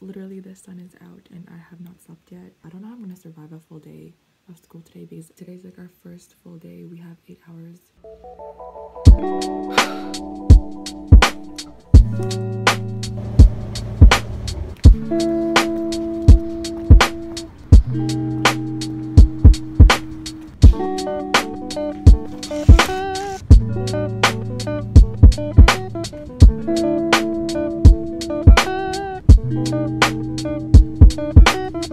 Literally the sun is out and I have not slept yet. I don't know how I'm gonna survive a full day of school today because today's like our first full day. We have eight hours. I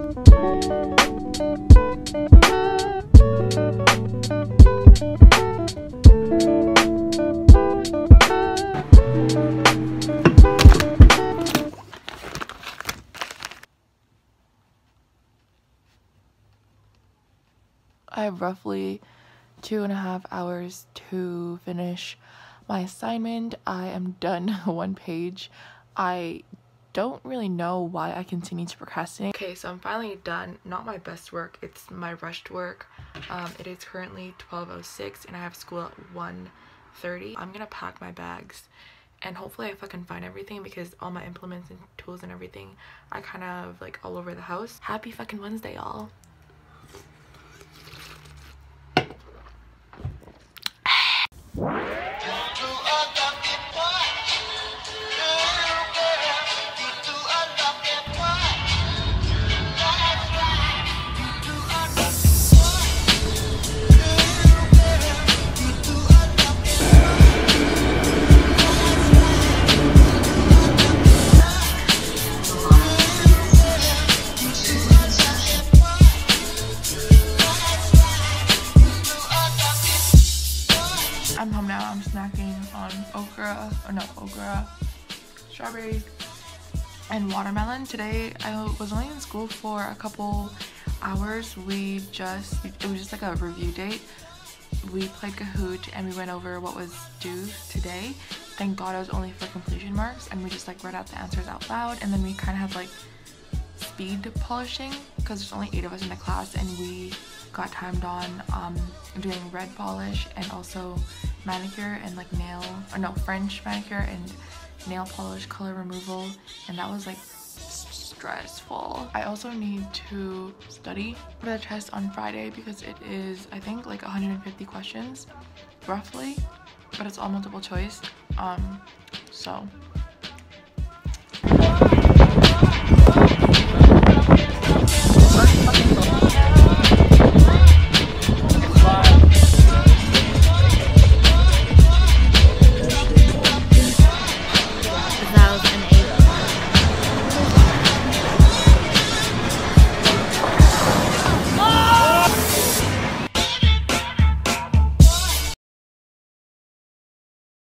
have roughly two and a half hours to finish my assignment. I am done one page. I don't really know why I continue to procrastinate. Okay, so I'm finally done. Not my best work, it's my rushed work. Um, it is currently 12.06 and I have school at 1.30. I'm gonna pack my bags and hopefully I fucking find everything because all my implements and tools and everything are kind of like all over the house. Happy fucking Wednesday, y'all. I'm home now. I'm snacking on okra, or no, okra, strawberries, and watermelon. Today I was only in school for a couple hours. We just, it was just like a review date. We played Kahoot and we went over what was due today. Thank God it was only for completion marks and we just like read out the answers out loud and then we kind of had like speed polishing because there's only eight of us in the class and we got timed on um, doing red polish and also manicure and like nail, or no, French manicure and nail polish color removal. And that was like stressful. I also need to study for the test on Friday because it is, I think, like 150 questions, roughly, but it's all multiple choice. Um, so.